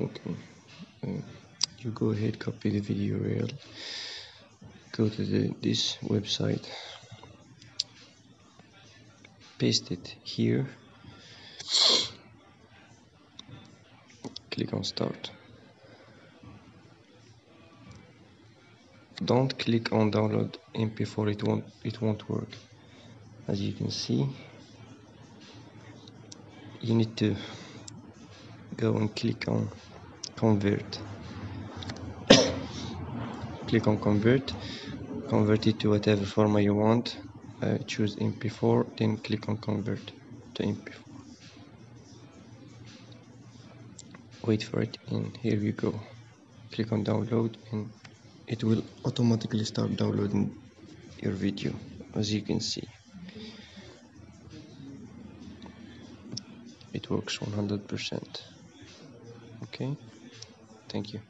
okay uh, you go ahead copy the video URL go to the, this website. Paste it here. Click on start. Don't click on download mp4 it won't it won't work. As you can see you need to go and click on convert. Click on convert. Convert it to whatever format you want. Uh, choose mp4 then click on convert to mp4 wait for it and here you go. Click on download and it will automatically start downloading your video as you can see. It works 100% okay. Thank you